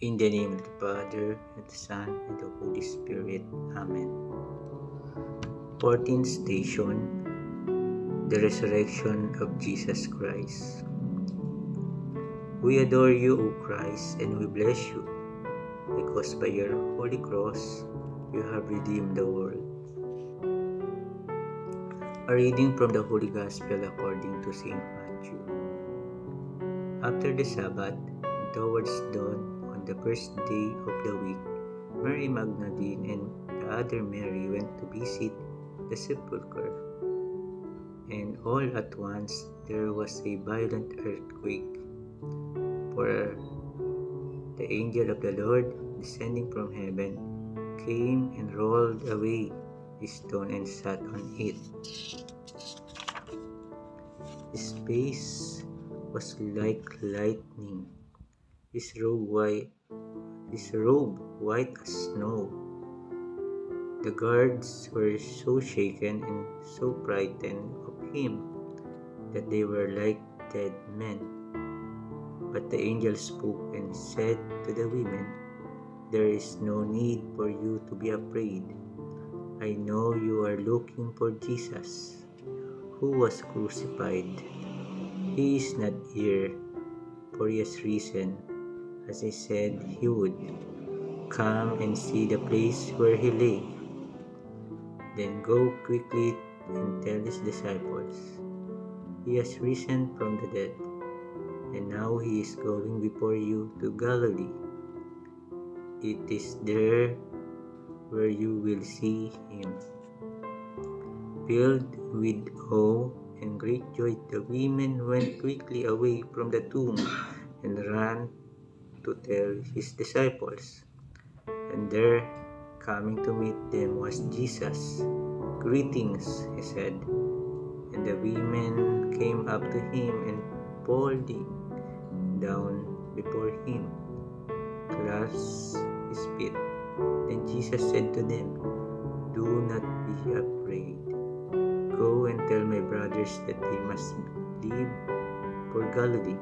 In the name of the Father, and the Son, and the Holy Spirit. Amen. 14th station The Resurrection of Jesus Christ. We adore you, O Christ, and we bless you, because by your holy cross you have redeemed the world. A reading from the Holy Gospel according to St. Matthew. After the Sabbath, towards dawn, on the first day of the week, Mary Magdalene and the other Mary went to visit the sepulchre. And all at once there was a violent earthquake, for the angel of the Lord, descending from heaven, came and rolled away the stone and sat on it. His face was like lightning his robe white, his robe white as snow. The guards were so shaken and so frightened of him that they were like dead men. But the angel spoke and said to the women, There is no need for you to be afraid. I know you are looking for Jesus, who was crucified. He is not here, for he has risen as he said he would. Come and see the place where he lay. Then go quickly and tell his disciples, He has risen from the dead, and now he is going before you to Galilee. It is there where you will see him. Filled with awe and great joy, the women went quickly away from the tomb and ran to tell his disciples. And there, coming to meet them, was Jesus. Greetings, he said. And the women came up to him and falling down before him, clasped his feet. Then Jesus said to them, Do not be afraid. Go and tell my brothers that they must leave for Galilee.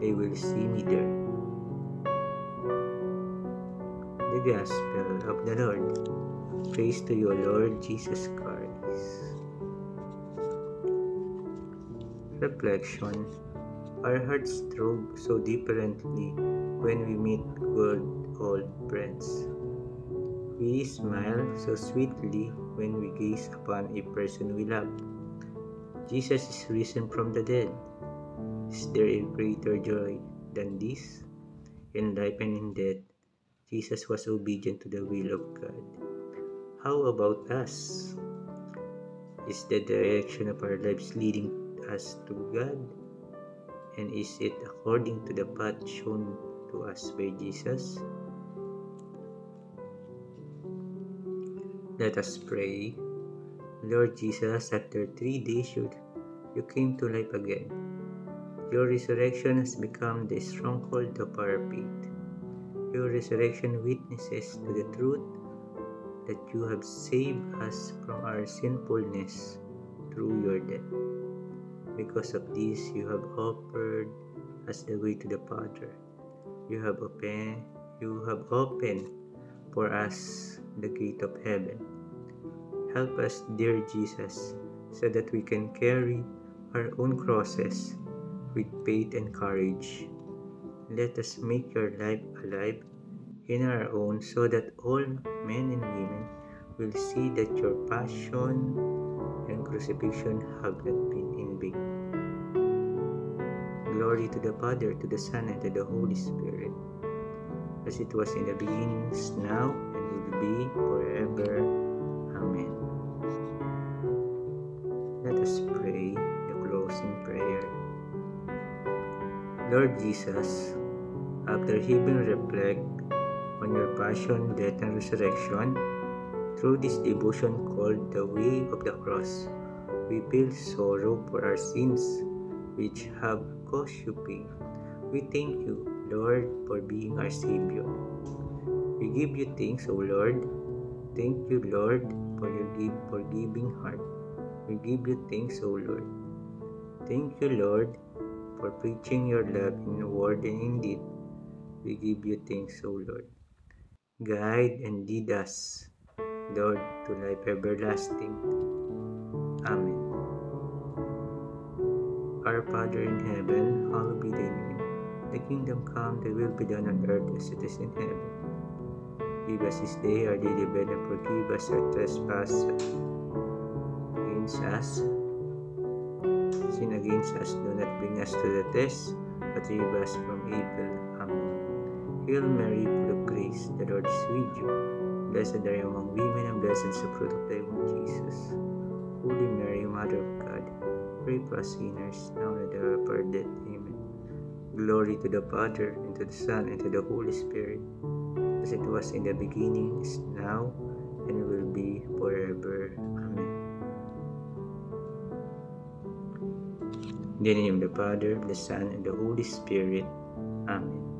They will see me there. Gospel of the Lord. Praise to you, Lord Jesus Christ. Reflection Our hearts throb so differently when we meet good old friends. We smile so sweetly when we gaze upon a person we love. Jesus is risen from the dead. Is there a greater joy than this? In life and in death, Jesus was obedient to the will of God. How about us? Is the direction of our lives leading us to God? And is it according to the path shown to us by Jesus? Let us pray. Lord Jesus, after three days you, you came to life again. Your resurrection has become the stronghold of our faith. Your resurrection witnesses to the truth that you have saved us from our sinfulness through your death. Because of this, you have offered us the way to the Father. You have opened, you have opened for us the gate of heaven. Help us, dear Jesus, so that we can carry our own crosses with faith and courage let us make your life alive in our own so that all men and women will see that your passion and crucifixion have not been in vain. Glory to the Father, to the Son, and to the Holy Spirit, as it was in the beginning, now, and will be forever. Amen. Let us pray the closing prayer. Lord Jesus, after having reflect on your passion, death, and resurrection, through this devotion called the Way of the Cross, we feel sorrow for our sins which have caused you pain. We thank you, Lord, for being our Savior. We give you thanks, O Lord. Thank you, Lord, for your forgiving heart. We give you thanks, O Lord. Thank you, Lord, for preaching your love in word and in deed We give you thanks, O Lord. Guide and lead us, Lord, to life everlasting. Amen. Our Father in heaven, hallowed be thy name. The kingdom come, thy will be done on earth as it is in heaven. Give us this day our daily bread and forgive us our trespasses against us. Sin against us, do not bring us to the test, but save us from evil. Hail Mary, full of grace, the Lord is with you. Blessed are you among women, and blessed is the fruit of thy womb, Jesus. Holy Mary, Mother of God, pray for us sinners, now and at the hour of our death. Amen. Glory to the Father, and to the Son, and to the Holy Spirit, as it was in the beginning, is now, and will be forever. Amen. In the name of the Father, the Son, and the Holy Spirit. Amen.